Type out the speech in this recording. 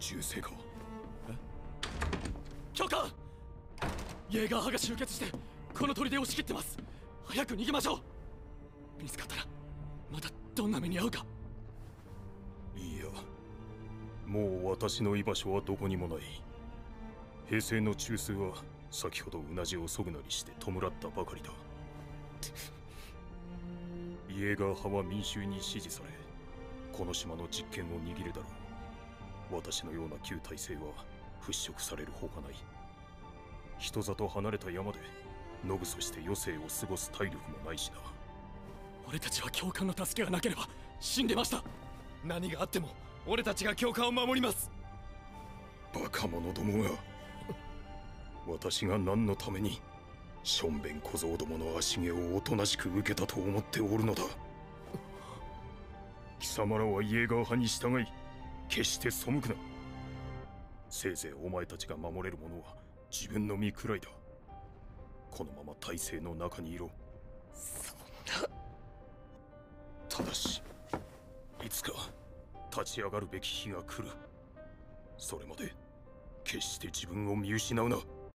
銃声か許可！イェーガー派が集結してこの砦を仕切ってます。早く逃げましょう。見つかったらまたどんな目に遭うか。いいやもう私の居場所はどこにもない。平成の中枢は先ほどうなじをそぐなりして弔ったばかりだ。イエーガー派は民衆に支持されこの島の実権を握るだろう私のような旧体制は払拭されるほかない。人里離れた山で野ぐそして余生を過ごす体力もないしな。俺たちは教官の助けがなければ死んでました。何があっても俺たちが教官を守ります。バカ者どもが私が何のためにしょんべん小僧どもの足毛をおとなしく受けたと思っておるのだ。貴様らはイエーガー派に従い決して背くなせいぜいお前たちが守れるものは自分の身くらいだ。このまま体制の中にいろ。そんな。ただしいつか立ち上がるべき日が来る。それまで決して自分を見失うな